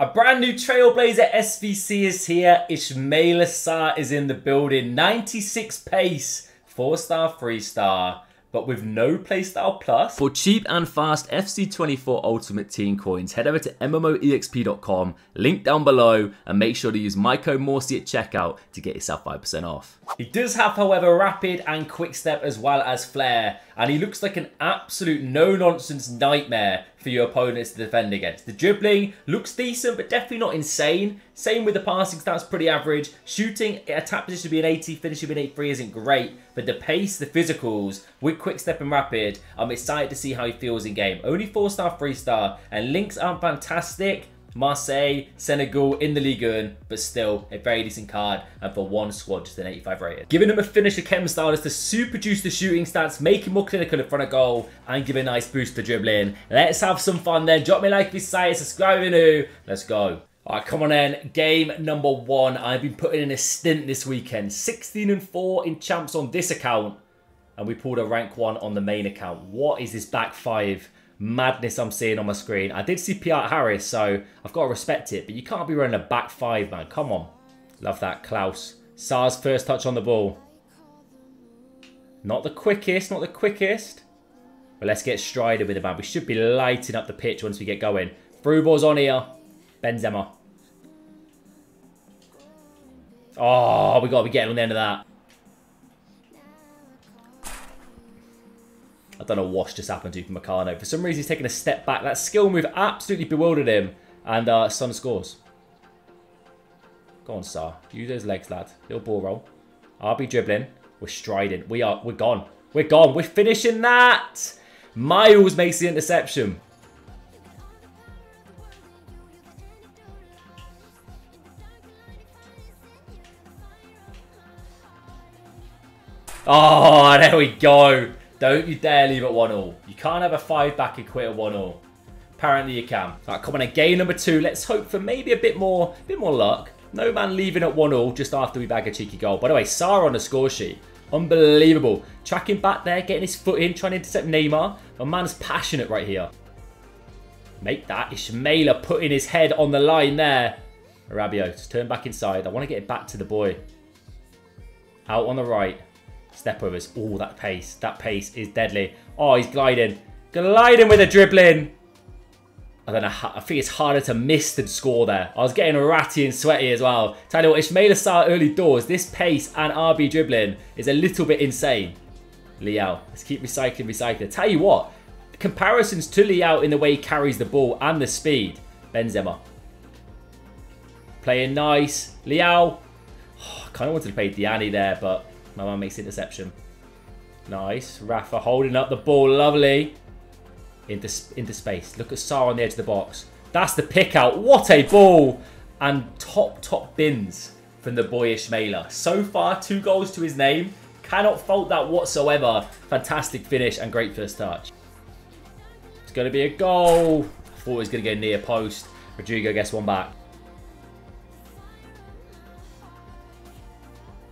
A brand new Trailblazer SBC is here. Ismaila Sarr is in the building. 96 pace, 4 star, 3 star but with no playstyle plus. For cheap and fast FC24 Ultimate Team coins, head over to MMOEXP.com, link down below, and make sure to use my code Morsey at checkout to get yourself 5% off. He does have, however, rapid and quick step as well as flair, and he looks like an absolute no-nonsense nightmare for your opponents to defend against. The dribbling looks decent, but definitely not insane. Same with the passing stats, pretty average. Shooting, attack position to be an 80, finishing be an 83 isn't great, but the pace, the physicals, with quick step and rapid, I'm excited to see how he feels in game. Only 4-star, 3-star, and links aren't fantastic, Marseille, Senegal in the Ligue 1, but still a very decent card and for one squad just an 85 rated. Giving him a finisher chem style is to super juice the shooting stats, make him more clinical in front of goal and give a nice boost to dribbling. Let's have some fun then. Drop me a like if you say subscribe if you're new. Let's go. Alright, come on in. Game number one. I've been putting in a stint this weekend. 16 and 4 in champs on this account. And we pulled a rank 1 on the main account. What is this back 5? Madness I'm seeing on my screen. I did see Piat Harris, so I've got to respect it. But you can't be running a back five, man. Come on. Love that, Clauss. Sarr's first touch on the ball. Not the quickest, not the quickest. But let's get Strider with it, man. We should be lighting up the pitch once we get going. Through balls on here. Benzema. Oh, we got to be getting on the end of that. I don't know what's just happened to Meccano. For some reason, he's taken a step back. That skill move absolutely bewildered him. And uh, Son scores. Go on, Sarr. Use those legs, lad. Little ball roll. I'll be dribbling. We're striding. We are. We're gone. We're gone. We're finishing that. Miles makes the interception. Oh, there we go. Don't you dare leave it 1-all. You can't have a 5 back and quit at 1-all. Apparently you can. Right, come on, game number two. Let's hope for maybe a bit more, bit more luck. No man leaving at 1-all just after we bag a cheeky goal. By the way, Sarr on the score sheet. Unbelievable. Tracking back there, getting his foot in, trying to intercept Neymar. The man's passionate right here. Make that. Ismaila putting his head on the line there. Rabiot, just turn back inside. I want to get it back to the boy. Out on the right. Step overs. Oh, that pace. That pace is deadly. Oh, he's gliding. Gliding with a dribbling. I don't know. I think it's harder to miss than score there. I was getting ratty and sweaty as well. Tell you what, Ismaila Sarr early doors. This pace and RB dribbling is a little bit insane. Leao. Let's keep recycling, recycling. Tell you what, comparisons to Leao in the way he carries the ball and the speed. Benzema. Playing nice. Leao. Oh, I kind of wanted to play Diani there, but my man makes interception. Nice. Rafa holding up the ball. Lovely. Into, into space. Look at Sarr on the edge of the box. That's the pick out. What a ball. And top, top bins from the boy Ismaila. So far, two goals to his name. Cannot fault that whatsoever. Fantastic finish and great first touch. It's going to be a goal. I thought it was going to go near post. Rodrygo gets one back.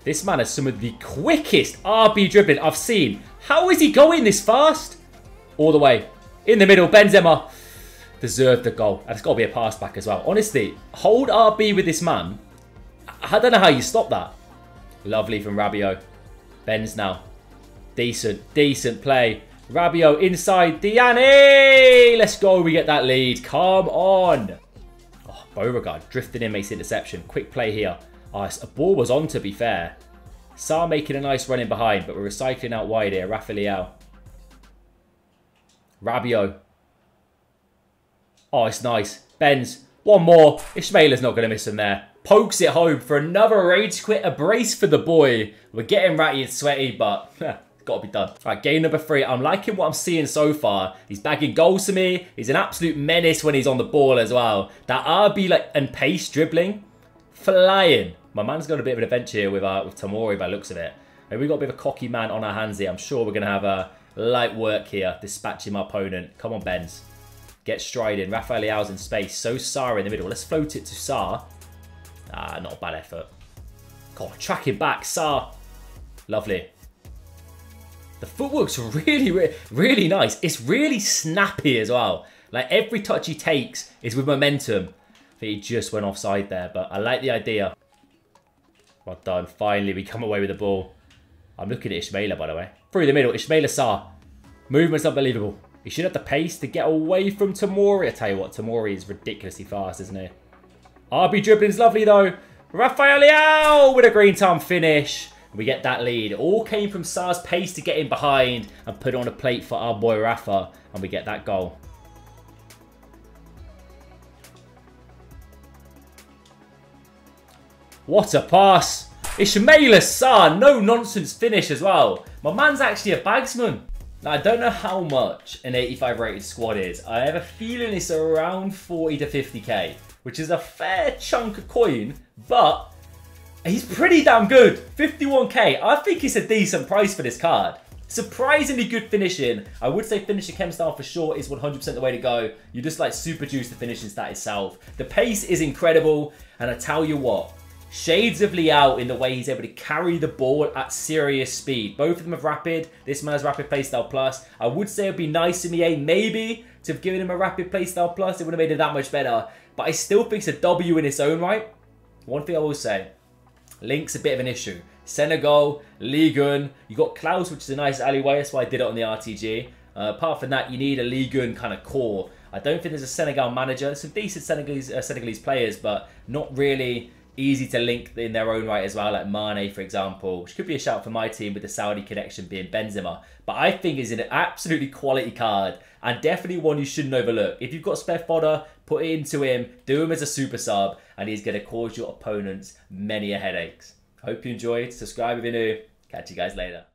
This man has some of the quickest RB dribbling I've seen. How is he going this fast? All the way. In the middle, Benzema deserved the goal. And it's got to be a pass back as well. Honestly, hold RB with this man. I don't know how you stop that. Lovely from Rabiot. Benz now. Decent, decent play. Rabiot inside. Diani! Let's go. We get that lead. Come on. Oh, Beauregard drifting in makes interception. Quick play here. Oh, a ball was on, to be fair. Sarr making a nice run in behind, but we're recycling out wide here. Rafael. Rabiot. Oh, it's nice. Benz. One more. Ismaila's not going to miss him there. Pokes it home for another rage quit. A brace for the boy. We're getting ratty and sweaty, but got to be done. All right, game number three. I'm liking what I'm seeing so far. He's bagging goals to me. He's an absolute menace when he's on the ball as well. That RB like and pace dribbling flying. My man's got a bit of an adventure here with, uh, with Tomori by looks of it. Maybe we've got a bit of a cocky man on our hands here. I'm sure we're going to have a light work here, dispatching my opponent. Come on, Benz. Get striding. Rafael Leao's in space. So Sarr in the middle. Let's float it to Sarr. Ah, not a bad effort. God, tracking back. Sarr. Lovely. The footwork's really, really, really nice. It's really snappy as well. Like every touch he takes is with momentum. He just went offside there, but I like the idea. Well done. Finally, we come away with the ball. I'm looking at Ismaila, by the way. Through the middle, Ismaila Sarr. Movement's unbelievable. He should have the pace to get away from Tomori. I tell you what, Tomori is ridiculously fast, isn't he? RB dribbling's lovely, though. Rafael with a green time finish. We get that lead. It all came from Sarr's pace to get in behind and put on a plate for our boy Rafa. And we get that goal. What a pass. Ismaila Sarr, no nonsense finish as well. My man's actually a bagsman. Now, I don't know how much an 85 rated squad is. I have a feeling it's around 40 to 50k, which is a fair chunk of coin, but he's pretty damn good. 51k, I think it's a decent price for this card. Surprisingly good finishing. I would say finishing chem style for sure is 100% the way to go. You just like super juice the finishing stat itself. The pace is incredible, and I tell you what, Shades of Leao in the way he's able to carry the ball at serious speed. Both of them have rapid. This man has rapid playstyle plus. I would say it would be nice in the me, maybe, to have given him a rapid playstyle plus. It would have made it that much better. But I still think it's a W in its own right. One thing I will say, Link's a bit of an issue. Senegal, Ligue 1, you got Clauss, which is a nice alleyway. That's why I did it on the RTG. Uh, apart from that, you need a Ligue 1 kind of core. I don't think there's a Senegal manager. There's Some decent Senegalese, uh, Senegalese players, but not really easy to link in their own right as well, like Mane, for example, which could be a shout for my team with the Saudi connection being Benzema. But I think is an absolutely quality card and definitely one you shouldn't overlook. If you've got spare fodder, put it into him, do him as a super sub, and he's going to cause your opponents many a headaches. Hope you enjoyed. Subscribe if you're new. Catch you guys later.